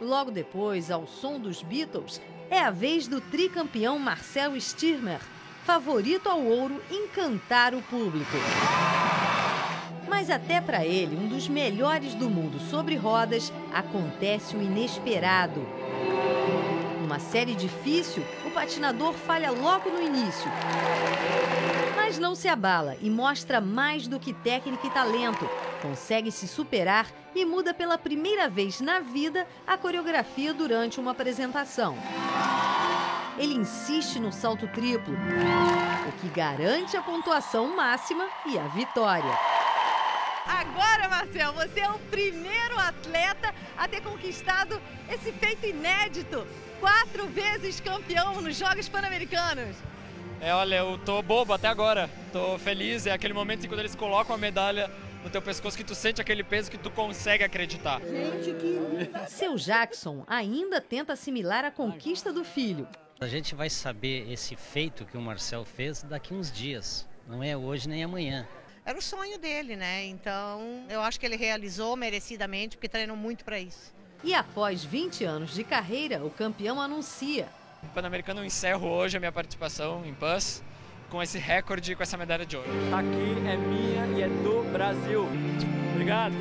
Logo depois, ao som dos Beatles, é a vez do tricampeão Marcel Stirmer, favorito ao ouro, encantar o público. Mas até para ele, um dos melhores do mundo sobre rodas, acontece o inesperado. Numa série difícil, o patinador falha logo no início. Não se abala e mostra mais do que técnica e talento. Consegue se superar e muda pela primeira vez na vida a coreografia durante uma apresentação. Ele insiste no salto triplo, o que garante a pontuação máxima e a vitória. Agora, Marcel, você é o primeiro atleta a ter conquistado esse feito inédito. Quatro vezes campeão nos Jogos Pan-Americanos. É, olha, eu tô bobo até agora. Tô feliz. É aquele momento em quando eles colocam a medalha no teu pescoço que tu sente aquele peso que tu consegue acreditar. Gente, que... Seu Jackson ainda tenta assimilar a conquista do filho. A gente vai saber esse feito que o Marcel fez daqui uns dias. Não é hoje nem amanhã era o sonho dele, né? Então eu acho que ele realizou merecidamente, porque treinou muito para isso. E após 20 anos de carreira, o campeão anuncia. Pan-Americano encerro hoje a minha participação em PAS com esse recorde, com essa medalha de ouro. Aqui é minha e é do Brasil. Obrigado.